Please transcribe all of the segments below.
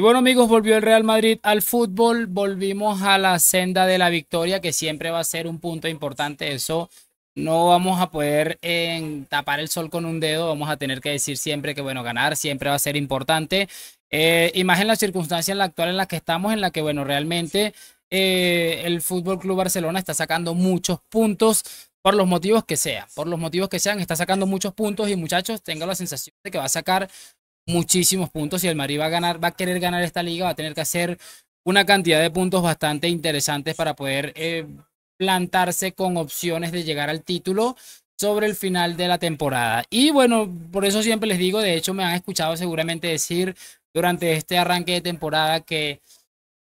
Y bueno amigos, volvió el Real Madrid al fútbol, volvimos a la senda de la victoria, que siempre va a ser un punto importante. Eso no vamos a poder tapar el sol con un dedo, vamos a tener que decir siempre que bueno, ganar siempre va a ser importante. Eh, imagen la circunstancia en la actual en la que estamos, en la que bueno, realmente eh, el Fútbol Club Barcelona está sacando muchos puntos por los motivos que sean, por los motivos que sean, está sacando muchos puntos y muchachos, tengo la sensación de que va a sacar muchísimos puntos y el Madrid va a ganar, va a querer ganar esta liga, va a tener que hacer una cantidad de puntos bastante interesantes para poder eh, plantarse con opciones de llegar al título sobre el final de la temporada. Y bueno, por eso siempre les digo, de hecho me han escuchado seguramente decir durante este arranque de temporada que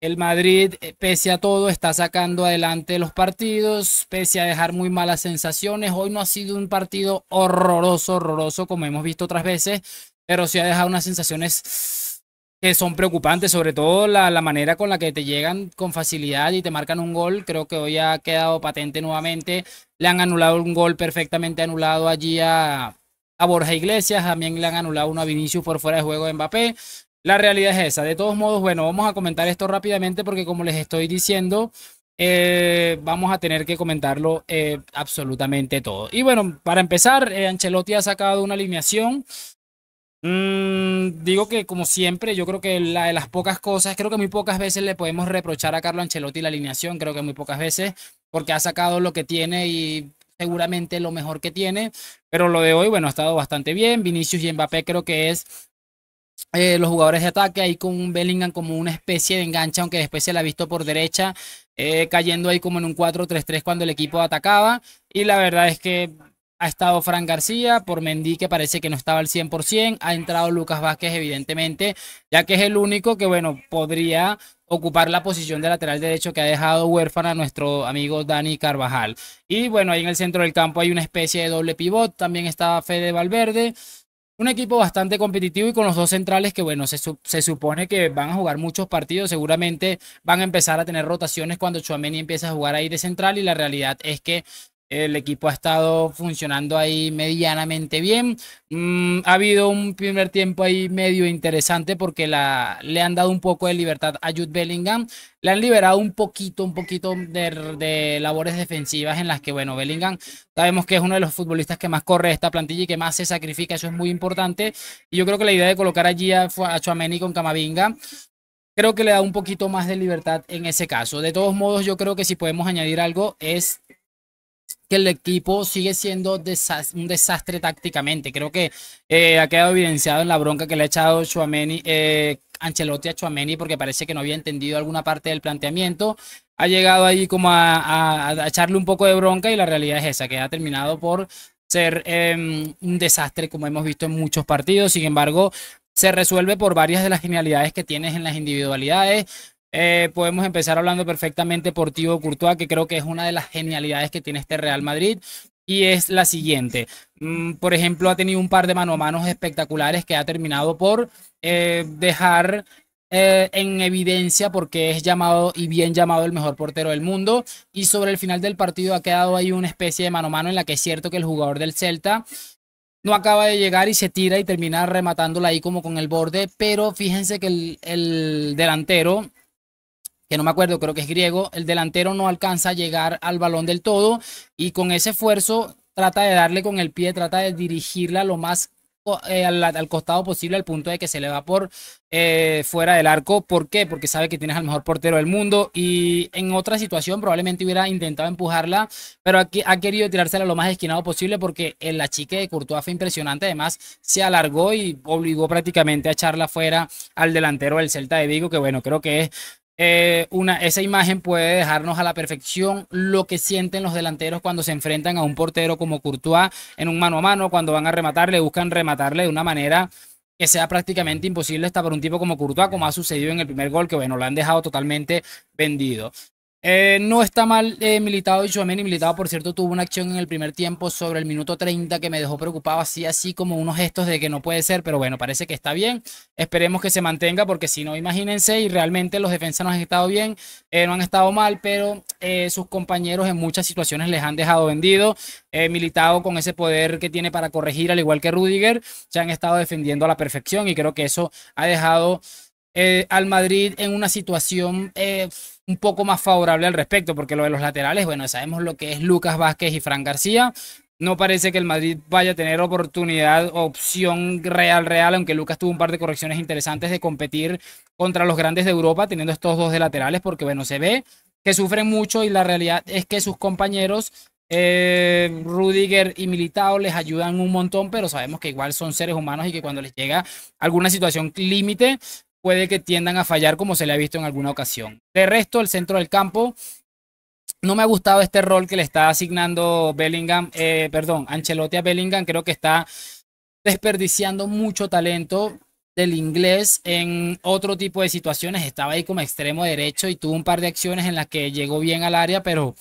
el Madrid, eh, pese a todo, está sacando adelante los partidos, pese a dejar muy malas sensaciones. Hoy no ha sido un partido horroroso, horroroso, como hemos visto otras veces, pero sí ha dejado unas sensaciones que son preocupantes, sobre todo la, manera con la que te llegan con facilidad y te marcan un gol. Creo que hoy ha quedado patente nuevamente. Le han anulado un gol perfectamente anulado allí a, a Borja Iglesias, también le han anulado uno a Vinicius por fuera de juego de Mbappé. La realidad es esa. De todos modos, bueno, vamos a comentar esto rápidamente porque como les estoy diciendo, eh, vamos a tener que comentarlo eh, absolutamente todo. Y bueno, para empezar, eh, Ancelotti ha sacado una alineación Mm, digo que como siempre, yo creo que la de las pocas cosas, creo que muy pocas veces le podemos reprochar a Carlo Ancelotti la alineación, creo que muy pocas veces, porque ha sacado lo que tiene y seguramente lo mejor que tiene, pero lo de hoy, bueno, ha estado bastante bien. Vinicius y Mbappé creo que es eh, los jugadores de ataque, ahí con Bellingham como una especie de enganche, aunque después se la ha visto por derecha, eh, cayendo ahí como en un 4-3-3 cuando el equipo atacaba, y la verdad es que ha estado Fran García, por Mendy que parece que no estaba al 100%, ha entrado Lucas Vázquez evidentemente, ya que es el único que, bueno, podría ocupar la posición de lateral derecho que ha dejado huérfana nuestro amigo Dani Carvajal. Y bueno, ahí en el centro del campo hay una especie de doble pivot, también está Fede Valverde. Un equipo bastante competitivo y con los dos centrales que, bueno, se, se, supone que van a jugar muchos partidos. Seguramente van a empezar a tener rotaciones cuando Chuameni empiece a jugar ahí de central. Y la realidad es que el equipo ha estado funcionando ahí medianamente bien. Mm, ha habido un primer tiempo ahí medio interesante porque le han dado un poco de libertad a Jude Bellingham. Le han liberado un poquito, un poquito de, labores defensivas en las que, bueno, Bellingham sabemos que es uno de los futbolistas que más corre esta plantilla y que más se sacrifica. Eso es muy importante. Y yo creo que la idea de colocar allí a, a Chouameni con Camavinga creo que le da un poquito más de libertad en ese caso. De todos modos, yo creo que si podemos añadir algo es que el equipo sigue siendo un desastre tácticamente. Creo que eh, ha quedado evidenciado en la bronca que le ha echado Chouameni, eh, Ancelotti a Chouameni porque parece que no había entendido alguna parte del planteamiento. Ha llegado ahí como a, echarle un poco de bronca y la realidad es esa, que ha terminado por ser em, un desastre como hemos visto en muchos partidos. Sin embargo, se resuelve por varias de las genialidades que tienes en las individualidades. Eh, podemos empezar hablando perfectamente por Thibaut Courtois, que creo que es una de las genialidades que tiene este Real Madrid. Y es la siguiente. Mm, por ejemplo, ha tenido un par de mano a manos espectaculares que ha terminado por eh, dejar eh, en evidencia porque es llamado y bien llamado el mejor portero del mundo. Y sobre el final del partido ha quedado ahí una especie de mano a mano en la que es cierto que el jugador del Celta no acaba de llegar y se tira y termina rematándola ahí como con el borde. Pero fíjense que el, el delantero que no me acuerdo, creo que es griego, el delantero no alcanza a llegar al balón del todo y con ese esfuerzo trata de darle con el pie, trata de dirigirla lo más eh, al, costado posible al punto de que se le va por eh, fuera del arco. ¿Por qué? Porque sabe que tienes al mejor portero del mundo y en otra situación probablemente hubiera intentado empujarla, pero aquí ha querido tirársela lo más esquinado posible porque el achique de Courtois fue impresionante. Además, se alargó y obligó prácticamente a echarla fuera al delantero del Celta de Vigo, que bueno, creo que es eh, una, esa imagen puede dejarnos a la perfección lo que sienten los delanteros cuando se enfrentan a un portero como Courtois en un mano a mano, cuando van a rematarle, buscan rematarle de una manera que sea prácticamente imposible hasta para un tipo como Courtois, como ha sucedido en el primer gol, que bueno, lo han dejado totalmente vendido. Eh, no está mal eh, militado y Chouameni. Militado, por cierto, tuvo una acción en el primer tiempo sobre el minuto 30 que me dejó preocupado, así, así como unos gestos de que no puede ser, pero bueno, parece que está bien. Esperemos que se mantenga, porque si no, imagínense, y realmente los defensas no han estado bien, eh, no han estado mal, pero sus compañeros en muchas situaciones les han dejado vendido. militado con ese poder que tiene para corregir, al igual que Rudiger, se han estado defendiendo a la perfección y creo que eso ha dejado eh, al Madrid en una situación eh, un poco más favorable al respecto, porque lo de los laterales, bueno, sabemos lo que es Lucas Vázquez y Fran García. No parece que el Madrid vaya a tener oportunidad, opción real, real, aunque Lucas tuvo un par de correcciones interesantes de competir contra los grandes de Europa, teniendo estos dos de laterales, porque bueno, se ve que sufren mucho y la realidad es que sus compañeros eh, Rudiger y Militao les ayudan un montón, pero sabemos que igual son seres humanos y que cuando les llega alguna situación límite, puede que tiendan a fallar como se le ha visto en alguna ocasión. De resto, el centro del campo, no me ha gustado este rol que le está asignando Bellingham, eh, perdón, Ancelotti a Bellingham, creo que está desperdiciando mucho talento del inglés en otro tipo de situaciones. Estaba ahí como extremo derecho y tuvo un par de acciones en las que llegó bien al área, pero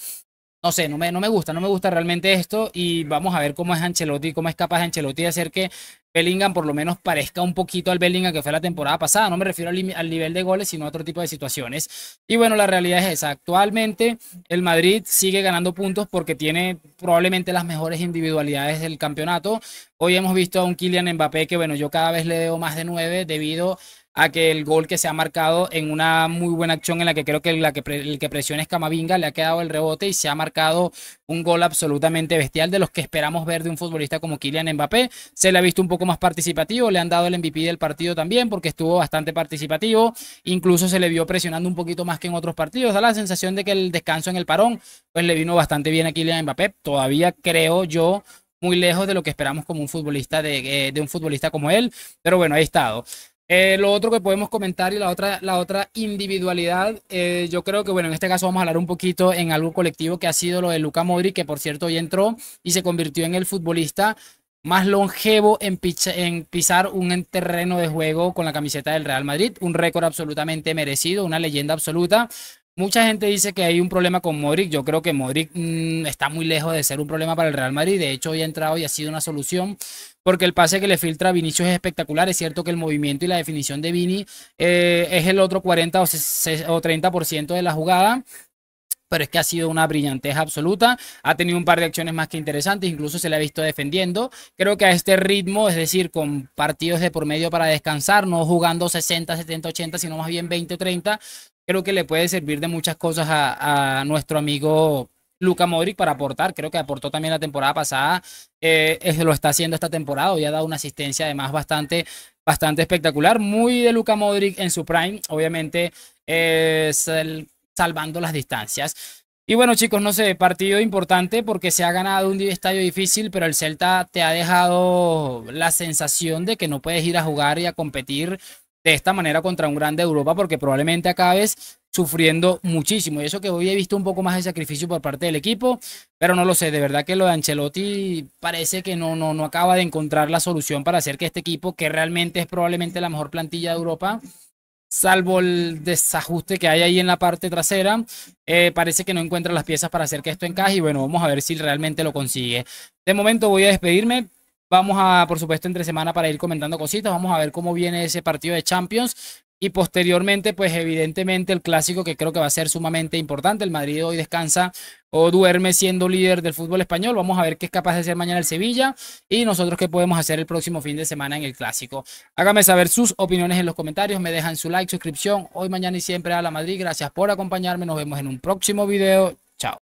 no sé, no me, no me gusta, no me gusta realmente esto y vamos a ver cómo es Ancelotti, cómo es capaz Ancelotti de hacer que Bellingham por lo menos parezca un poquito al Bellingham que fue la temporada pasada. No me refiero al, nivel de goles, sino a otro tipo de situaciones. Y bueno, la realidad es esa. Actualmente el Madrid sigue ganando puntos porque tiene probablemente las mejores individualidades del campeonato. Hoy hemos visto a un Kylian Mbappé que, bueno, yo cada vez le veo más de nueve debido a que el gol que se ha marcado en una muy buena acción en la que creo que, la que el que presiona es Camavinga le ha quedado el rebote y se ha marcado un gol absolutamente bestial de los que esperamos ver de un futbolista como Kylian Mbappé. Se le ha visto un poco más participativo, le han dado el MVP del partido también porque estuvo bastante participativo, incluso se le vio presionando un poquito más que en otros partidos. Da la sensación de que el descanso en el parón pues le vino bastante bien a Kylian Mbappé. Todavía creo yo muy lejos de lo que esperamos como un futbolista de, eh, de un futbolista como él, pero bueno, ahí estado. Eh, lo otro que podemos comentar y la otra, la otra individualidad, eh, yo creo que, bueno, en este caso vamos a hablar un poquito en algo colectivo que ha sido lo de Luca Modric, que por cierto hoy entró y se convirtió en el futbolista más longevo en, en pisar un terreno de juego con la camiseta del Real Madrid, un récord absolutamente merecido, una leyenda absoluta. Mucha gente dice que hay un problema con Modric. Yo creo que Modric mm, está muy lejos de ser un problema para el Real Madrid. De hecho, hoy ha entrado y ha sido una solución porque el pase que le filtra a Vinicius es espectacular. Es cierto que el movimiento y la definición de Vini eh, es el otro 40 o 30% de la jugada pero es que ha sido una brillantez absoluta. Ha tenido un par de acciones más que interesantes, incluso se le ha visto defendiendo. Creo que a este ritmo, es decir, con partidos de por medio para descansar, no jugando 60, 70, 80, sino más bien 20 o 30, creo que le puede servir de muchas cosas a, nuestro amigo Luca Modric para aportar. Creo que aportó también la temporada pasada. Eh, lo está haciendo esta temporada. y ha dado una asistencia además bastante, bastante espectacular. Muy de Luca Modric en su prime. Obviamente salvando las distancias. Y bueno chicos, no sé, partido importante porque se ha ganado un estadio difícil, pero el Celta te ha dejado la sensación de que no puedes ir a jugar y a competir de esta manera contra un grande de Europa porque probablemente acabes sufriendo muchísimo. Y eso que hoy he visto un poco más de sacrificio por parte del equipo, pero no lo sé. De verdad que lo de Ancelotti parece que no, no, no acaba de encontrar la solución para hacer que este equipo, que realmente es probablemente la mejor plantilla de Europa, salvo el desajuste que hay ahí en la parte trasera, eh, parece que no encuentra las piezas para hacer que esto encaje. Y bueno, vamos a ver si realmente lo consigue. De momento voy a despedirme. Vamos a, por supuesto, entre semana para ir comentando cositas. Vamos a ver cómo viene ese partido de Champions. Y posteriormente, pues evidentemente el clásico que creo que va a ser sumamente importante. El Madrid hoy descansa o duerme siendo líder del fútbol español. Vamos a ver qué es capaz de hacer mañana el Sevilla y nosotros qué podemos hacer el próximo fin de semana en el clásico. Hágame saber sus opiniones en los comentarios, me dejan su like, suscripción. Hoy, mañana y siempre a la Madrid. Gracias por acompañarme. Nos vemos en un próximo video. Chao.